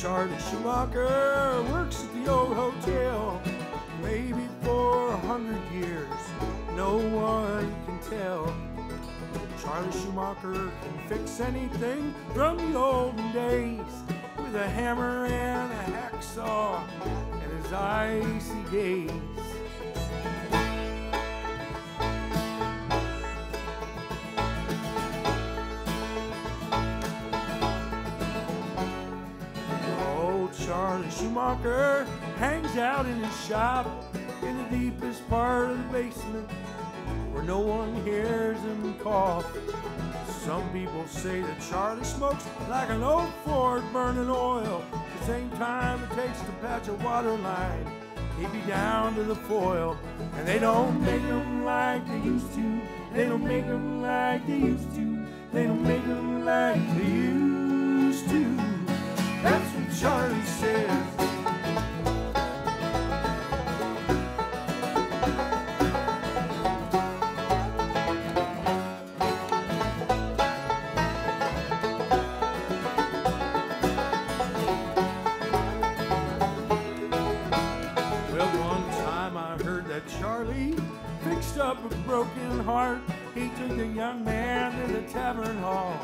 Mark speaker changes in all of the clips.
Speaker 1: Charlie Schumacher works at the old hotel. Maybe for a hundred years, no one can tell. Charlie Schumacher can fix anything from the olden days with a hammer and a hacksaw and his icy gaze. Old Charlie Schumacher hangs out in his shop in the deepest part of the basement where no one hears him cough. Some people say that Charlie smokes like an old Ford burning oil. The same time it takes to patch a water line, he'd be down to the foil. And they don't make them like they used to. They don't make them like they used to. Time I heard that Charlie fixed up a broken heart. He took a young man to the tavern hall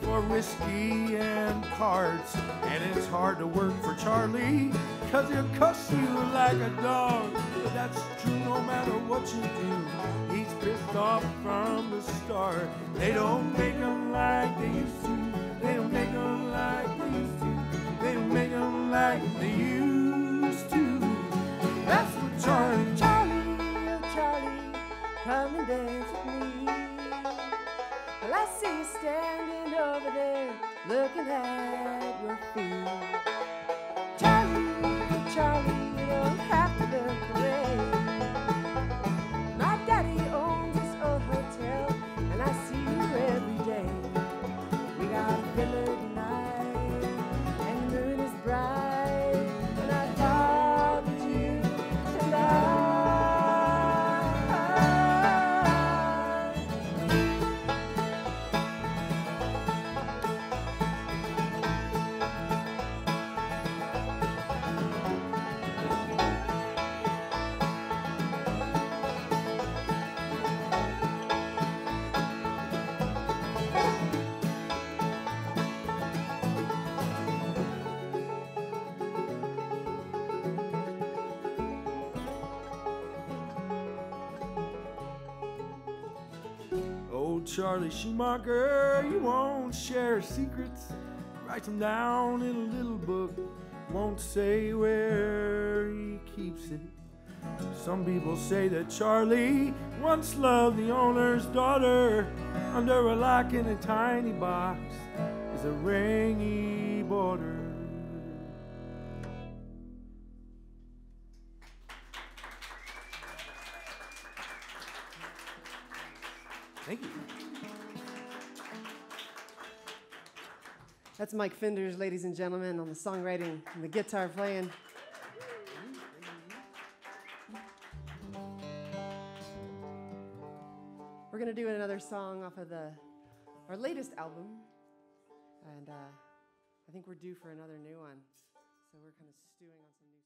Speaker 1: for whiskey and cards. And it's hard to work for Charlie, cause he'll cuss you like a dog. But that's true no matter what you do. He's pissed off from the start. They don't make him like they used to. They don't
Speaker 2: and dance with me. Well, I see you standing over there looking at your feet.
Speaker 1: Old Charlie Schumacher, you won't share secrets. Writes them down in a little book. Won't say where he keeps it. Some people say that Charlie once loved the owner's daughter. Under a lock in a tiny box is a ring he bought her. Thank you.
Speaker 2: That's Mike Finders, ladies and gentlemen, on the songwriting and the guitar playing. We're gonna do another song off of the our latest album, and uh, I think we're due for another new one. So we're kind of stewing on some new.